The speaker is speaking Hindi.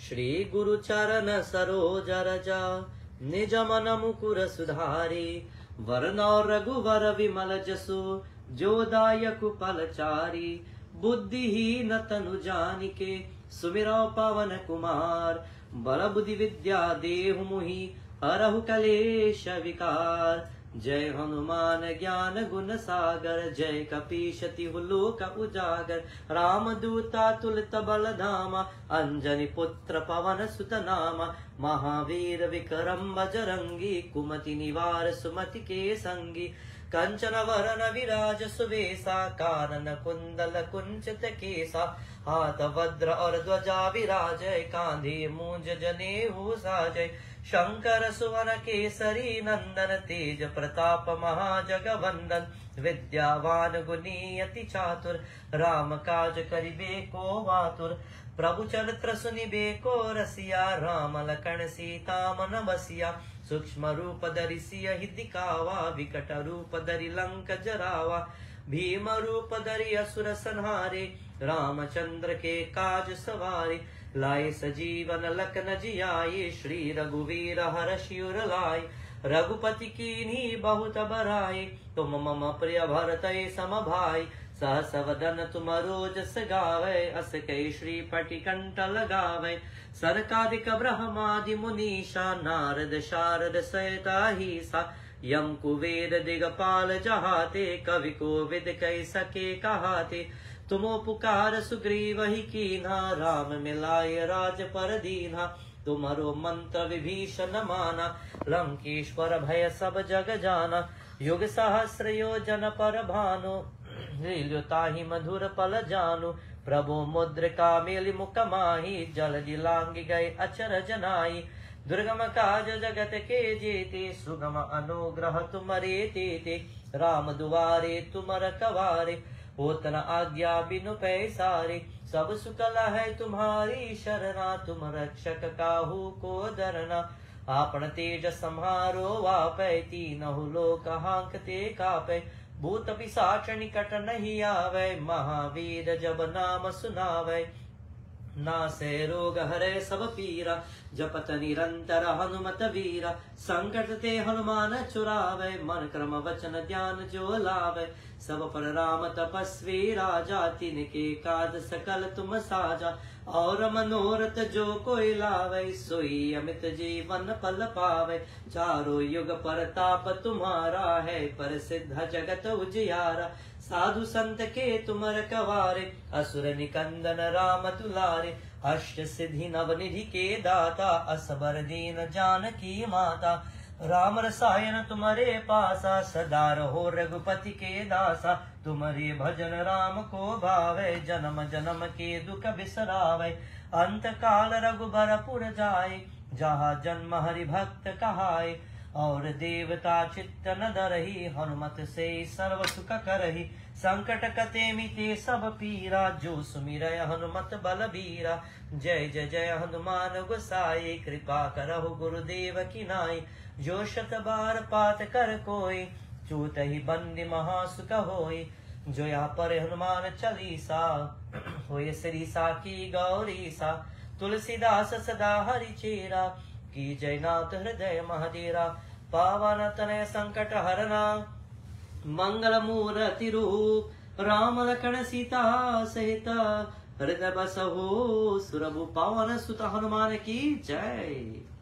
श्री गुरु चरण सरोज रजा, निज मन मुकुर सुधारी वरनौ रघुवर विमल जसु, जो दायक फलचारी बुद्धिहीन तनु जानिके, सुमिरो पवन कुमार बल बुद्धि विद्या देहु मुहि हरहु कलेश विकार। जय हनुमान ज्ञान गुण सागर, जय कपीशति लोक उजागर। राम दूता तुलित बल धामा अंजनी पुत्र पवन सुत नामा। महावीर विक्रम बजरंगी, कुमति निवार सुमति के संगी। कंचन वरन विराज सुवेशा कुंचित केसा हाथ वज्र और ध्वजा विराजय कांधे मूंज जने साजय शंकर सुवन केसरी नंदन तेज प्रताप महाजगवंदन विद्यावान गुनी अति चातुर राम काज करिबे को वातुर प्रभु चरित्र सुनिबे को रसिया, राम लखन सीता मन बसिया। सूक्ष्म रूप धरि सियहि दिखावा, विकट रूप धरि लंक जरावा। भीम रूप धरि असुर संहारे, रामचंद्र के काज सवारे। लाए सजीवन लखन जियाए, श्री रघुवीर हर शिवर लाए। रघुपति की बहुत बराए, तुम मम प्रिय भरत सम भाई सहस वदन तुम रोज गावे अस कई श्री पटि कंठ लगावे सरकादिक ब्रह्मादि मुनीषा नारद शारद सहिता ही सा यम कुवेद दिगपाल जहाते कवि को विद कई सके कहाते तुमो पुकार सुग्रीव ही कीना राम मिलाय राज पर दीना तुम्हारो मंत्र विभीषण माना लंकेश्वर भय सब जग जाना युग सहस्र योजन पर भानु ताहि मधुर पल जानु प्रभु मुद्रिका मेलि मुख माही जल दिलांग गए अचर जनाई दुर्गम काज जगत के जेते सुगम अनुग्रह तुमरे ते राम दुआरे तुमर कवारे होत आज्ञा बिनु पैसारे सब सुकल है तुम्हारी शरणा तुम रक्षक काहू को डरना आपन तेज संहारो वापै तीनहु लोक हांकते कापै भूत पिशाच निकट नहीं आवे महावीर जब नाम सुनावे। नासे रोग हरे सब पीरा, जपत निरंतर हनुमत वीरा। संकट ते हनुमान चुरावे, मन क्रम वचन ध्यान जो लावे। सब पर राम तपस्वी राजा, तिनके काज सकल तुम साजा। और मनोरथ जो कोई लावे, सोई अमित जीवन पल पावे। चारो युग पर ताप तुम्हारा है, पर सिद्ध जगत उजियारा। साधु संत के तुम कवारे असुर निकंदन राम तुलारे, अष्ट सिद्धि नव निधि के दाता असबर दीन जान की माता। राम रसायन तुम्हारे पासा, सदा रहो रघुपति के दासा। तुम्हारे भजन राम को भावे, जन्म जन्म के दुख बिसरावे। अंत काल रघुबर पुर जाए, जहाँ जन्म हरि भक्त कहाय और देवता चित्त न हनुमत से सर्व सुख करही। संकट कते मिते सब पीरा, जो सुमिर हनुमत बल बीरा जय जय जय हनुमान गुसाई, कृपा करहु गुरुदेव की नाई। जो शत बार पात कर कोई चूत ही बंदी महासुख होई। जो यहाँ पर हनुमान चलीसा हो श्री सा की गौरी सा तुलसीदास सदा हरि चेरा। की जय नाथ हृदय महादेरा पावन तनय संकट हरना। मंगल मूर्ति रूप राम लखन सीता सहित, हृदय बस हो सुरभु पावन सुत हनुमान की जय।